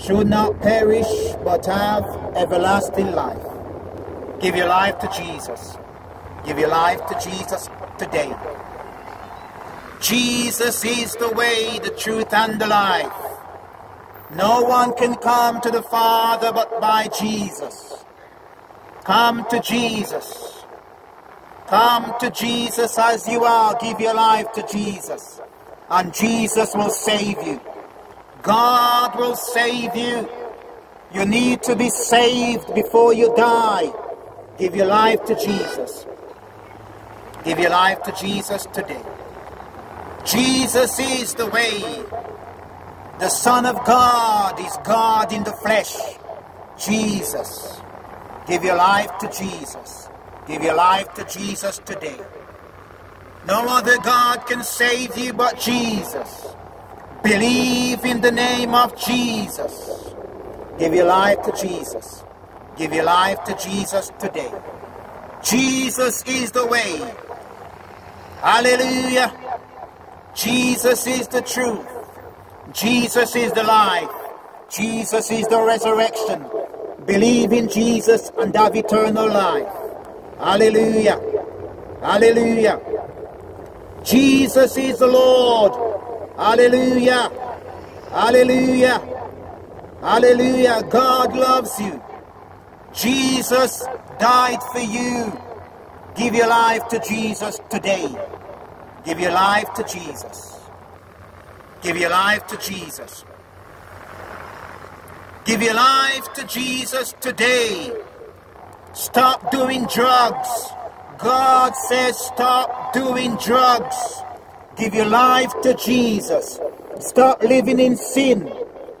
should not perish but have everlasting life. Give your life to Jesus. Give your life to Jesus today. Jesus is the way, the truth, and the life. No one can come to the Father but by Jesus. Come to Jesus. Come to Jesus as you are. Give your life to Jesus. And Jesus will save you. God will save you. You need to be saved before you die. Give your life to Jesus. Give your life to Jesus today. Jesus is the way. The Son of God is God in the flesh. Jesus. Give your life to Jesus. Give your life to Jesus today. No other God can save you but Jesus. Believe in the name of Jesus. Give your life to Jesus. Give your life to Jesus today. Jesus is the way. Hallelujah. Jesus is the truth. Jesus is the life. Jesus is the resurrection. Believe in Jesus and have eternal life. Hallelujah. Hallelujah. Jesus is the Lord. Hallelujah. Hallelujah. Hallelujah. God loves you. Jesus died for you. Give your life to Jesus today. Give your life to Jesus. Give your life to Jesus. Give your life to Jesus today. Stop doing drugs. God says stop doing drugs. Give your life to Jesus. Stop living in sin.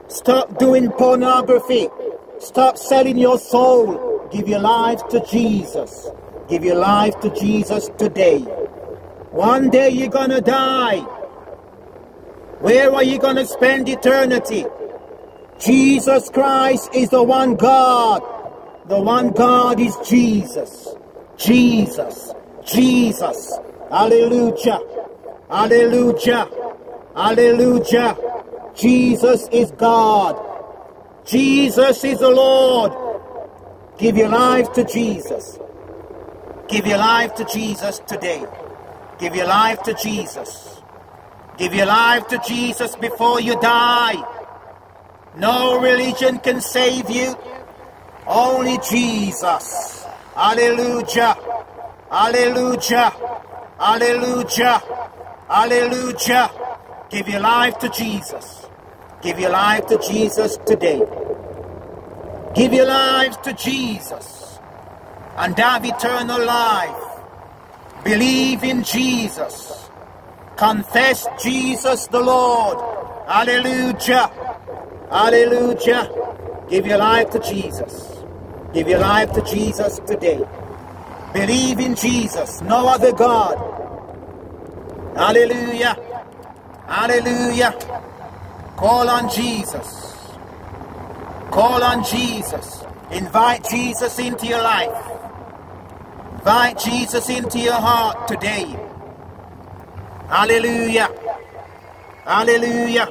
Stop doing pornography. Stop selling your soul. Give your life to Jesus. Give your life to Jesus today. One day you're gonna die. Where are you gonna spend eternity? Jesus Christ is the one God. The one God is Jesus. Jesus. Jesus. Hallelujah. Hallelujah. Hallelujah. Jesus is God. Jesus is the Lord. Give your life to Jesus. Give your life to Jesus today. Give your life to Jesus. Give your life to Jesus before you die. No religion can save you. Only Jesus. Hallelujah. Hallelujah. Hallelujah. Hallelujah. Give your life to Jesus. Give your life to Jesus today. Give your life to Jesus and have eternal life. Believe in Jesus. Confess Jesus the Lord. Hallelujah. Hallelujah. Give your life to Jesus. Give your life to Jesus today. Believe in Jesus, no other God. Hallelujah. Hallelujah. Call on Jesus. Call on Jesus. Invite Jesus into your life. Invite Jesus into your heart today. Hallelujah. Hallelujah.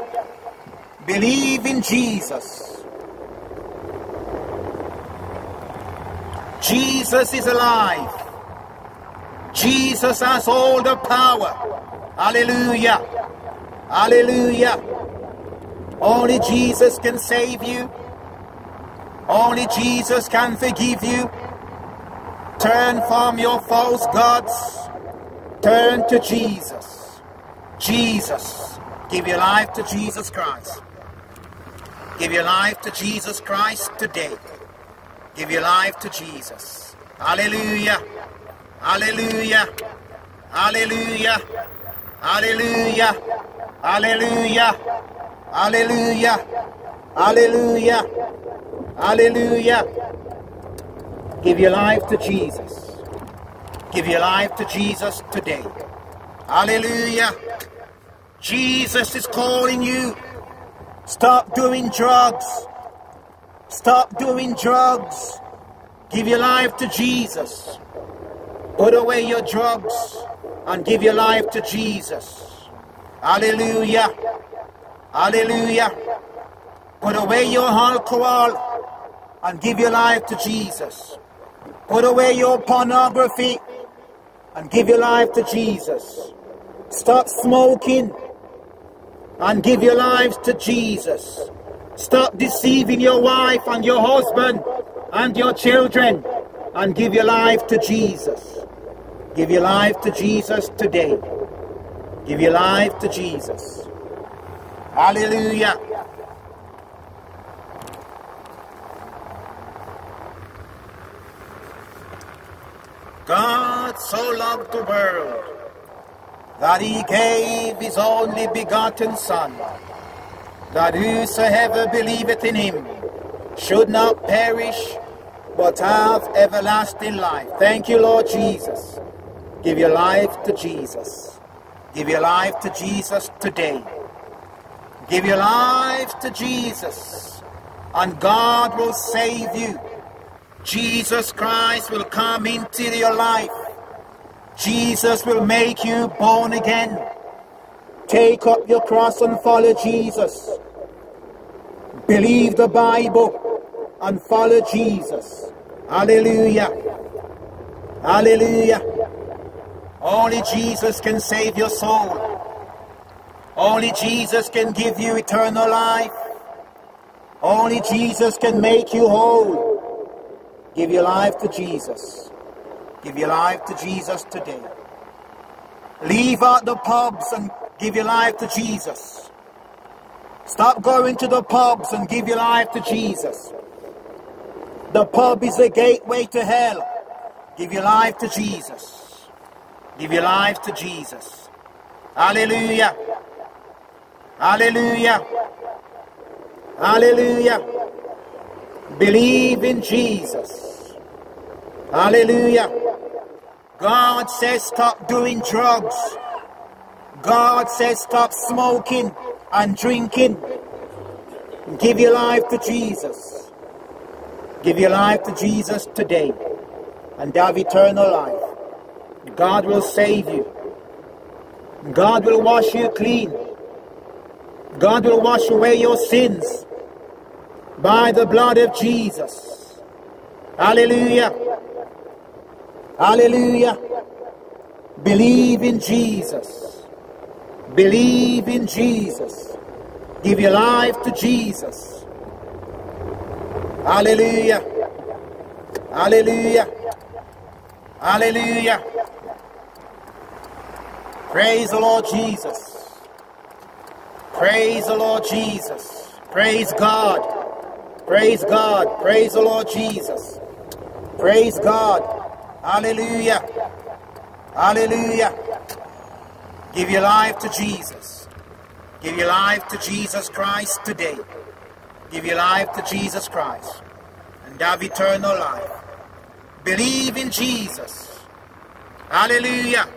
Believe in Jesus. Jesus is alive. Jesus has all the power. Hallelujah. Hallelujah. Only Jesus can save you. Only Jesus can forgive you. Turn from your false gods. Turn to Jesus. Jesus. Give your life to Jesus Christ. Give your life to Jesus Christ today. Give your life to Jesus. Hallelujah. Hallelujah. Hallelujah. Hallelujah. Hallelujah. Hallelujah. Hallelujah. Hallelujah. Give your life to Jesus. Give your life to Jesus today. Hallelujah. Jesus is calling you. Stop doing drugs. Stop doing drugs. Give your life to Jesus. Put away your drugs and give your life to Jesus. Hallelujah. Hallelujah. Put away your alcohol and give your life to Jesus. Put away your pornography and give your life to Jesus. Stop smoking and give your lives to Jesus. Stop deceiving your wife and your husband and your children and give your life to Jesus. Give your life to Jesus today. Give your life to Jesus. Hallelujah. God so loved the world that he gave his only begotten Son, that whosoever believeth in him should not perish, but have everlasting life. Thank you, Lord Jesus. Give your life to Jesus. Give your life to Jesus today. Give your life to Jesus, and God will save you. Jesus Christ will come into your life. Jesus will make you born again. Take up your cross and follow Jesus. Believe the Bible and follow Jesus. Hallelujah. Hallelujah. Only Jesus can save your soul. Only Jesus can give you eternal life. Only Jesus can make you whole. Give your life to Jesus. Give your life to Jesus today. Leave out the pubs and give your life to Jesus. Stop going to the pubs and give your life to Jesus. The pub is the gateway to hell. Give your life to Jesus. Give your life to Jesus. Hallelujah. Hallelujah. Hallelujah. Believe in Jesus. Hallelujah. God says stop doing drugs. God says stop smoking and drinking. Give your life to Jesus. Give your life to Jesus today and have eternal life. God will save you. God will wash you clean. God will wash away your sins by the blood of Jesus. Hallelujah. Hallelujah. Believe in Jesus. Believe in Jesus. Give your life to Jesus. Hallelujah. Hallelujah. Hallelujah. Praise the Lord Jesus. Praise the Lord Jesus. Praise God. Praise God. Praise the Lord Jesus. Praise God. Hallelujah. Hallelujah. Give your life to Jesus. Give your life to Jesus Christ today. Give your life to Jesus Christ and have eternal life. Believe in Jesus. Hallelujah.